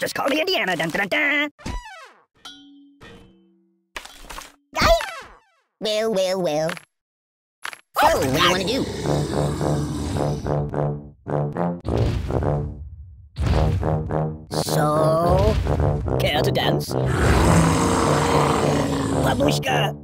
Just call me Indiana. Dun, dun, dun. Well, well, well. So, oh, what do you want to do? So, care to dance? Babushka!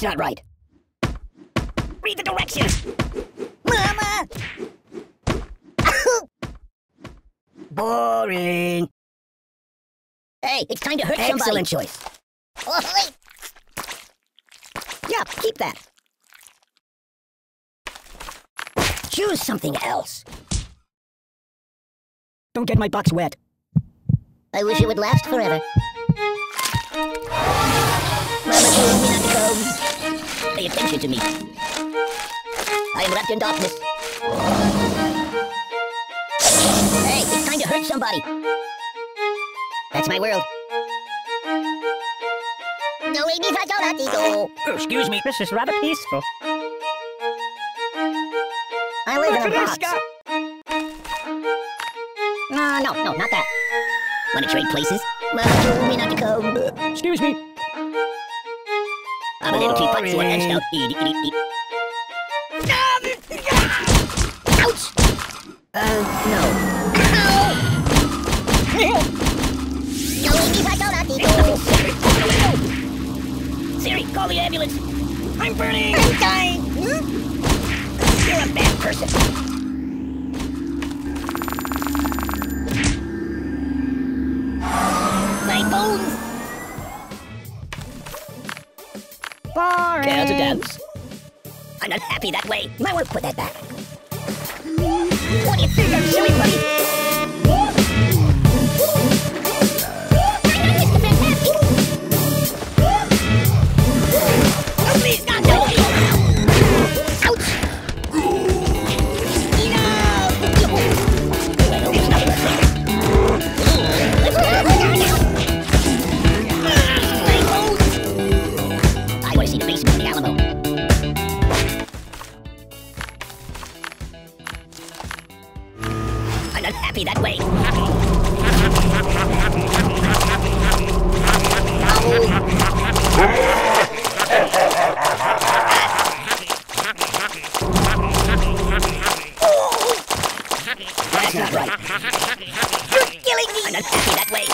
That's not right. Read the directions! Mama! Boring. Hey, it's time to hurt Excellent somebody. choice. Oi! Yeah, keep that. Choose something else. Don't get my box wet. I wish it would last forever. Mama told me not to. Pay attention to me. I am wrapped in darkness. Hey, it's time to hurt somebody. That's my world. No, we need to excuse me. This is rather peaceful. I live in a box. No, uh, no, no, not that. Wanna trade places? Mama told me not to come. Excuse me. I'm a little teapot. Eat, eat, eat, eat. Ouch! Uh, no. Pa Siri, call the ambulance. I'm burning. I'm dying! You're a bad person. Dance? I'm not happy that way. Want to put that back. What do you think I'm silly, buddy? I'm happy that way. That's. You're killing me! I'm not happy that way.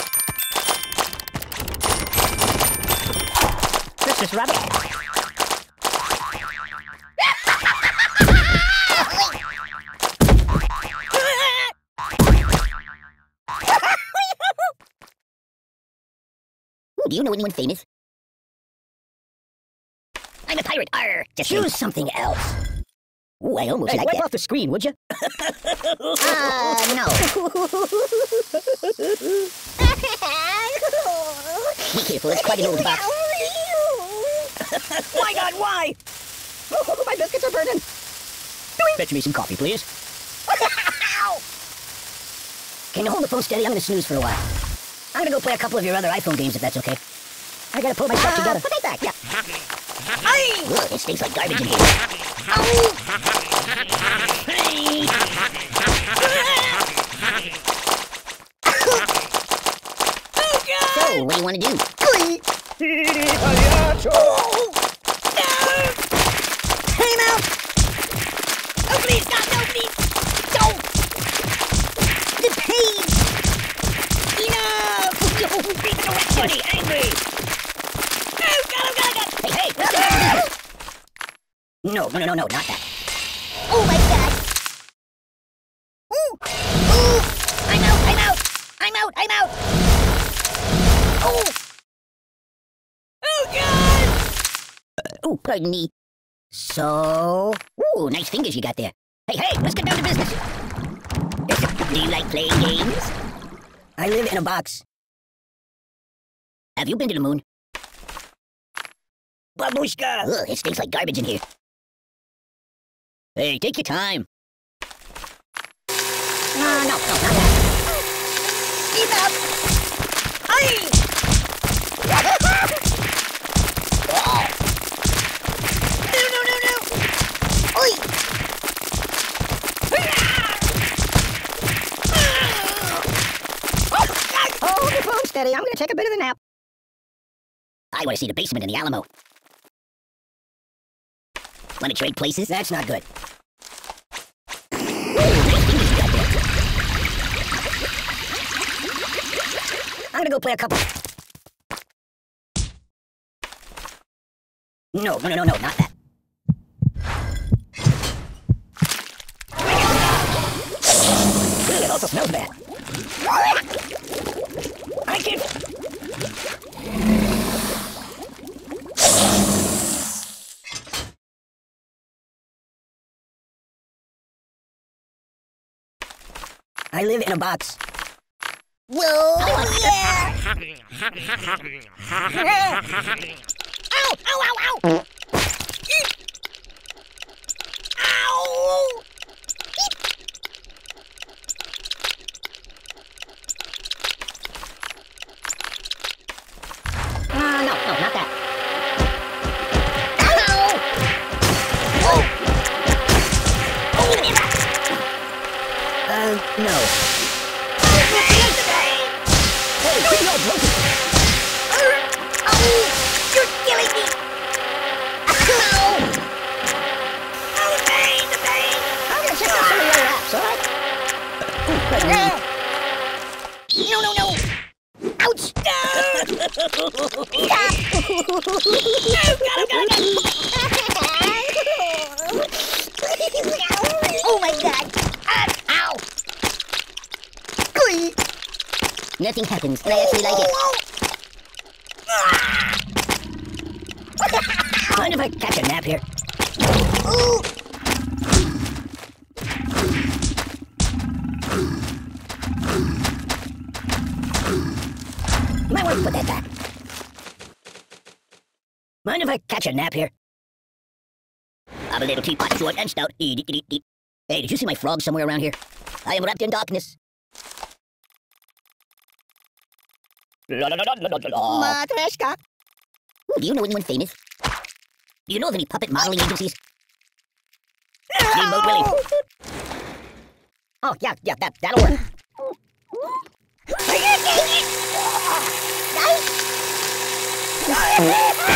This is rather... do you know anyone famous? I'm a pirate. Arr! Just Choose kidding. something else. Ooh, I almost Hey, like wipe that. off the screen, would you? Uh, no. Be careful, it's quite an old box. My God, why? Oh, my biscuits are burning. Fetch me some coffee, please. Can you hold the phone steady? I'm gonna snooze for a while. I'm gonna go play a couple of your other iPhone games if that's okay. I gotta pull myself uh, together. Put that back, yeah. Hey! Ugh, it stinks like garbage in here. Hey! So, what do you want to do? Time out! Oh, please, God, no, please! Don't! The pain! Beat angry! Oh, God, oh, God, oh, God! Hey, hey, let's! No, no, no, no, no, not that. Oh my god! Ooh! Ooh! I'm out! I'm out! I'm out! I'm out! Oh! Oh, God! Oh, pardon me. So, ooh, nice fingers you got there. Hey, hey, let's get down to business. Do you like playing games? I live in a box. Have you been to the moon? Babushka! Ugh, it stinks like garbage in here. Hey, take your time. No, no, no, not that. Keep up! Aye! No, no, no, no! Oi! Ah! Ah! Oh, oh, hold your phone steady. I'm gonna take a bit of a nap. I want to see the basement in the Alamo. Want to trade places? That's not good. I'm gonna go play a couple. No, no, no, no, no, not that. It also smells bad. I can't. I live in a box. Whoa, oh, yeah! Ow, ow, ow, ow! No. Hey, Hey, quit the broken. Oh, you're killing me! Ow! Oh, the pain, the pain! I'm gonna check out some of your apps, alright? Ooh, quite No, neat. no, no, no! Ouch! Stop! No, got him, got him, Oh my god! Ah, ow! Glee! Nothing happens, and I actually like it. Mind if I catch a nap here? Ooh! Might want to put that back. Mind if I catch a nap here? I'm a little teapot, short and stout. Hey, did you see my frog somewhere around here? I am wrapped in darkness. Matryoshka! Do you know anyone famous? Do you know of any puppet modeling agencies? Steamboat Willie. Oh, yeah, yeah, that, that'll work. Nice!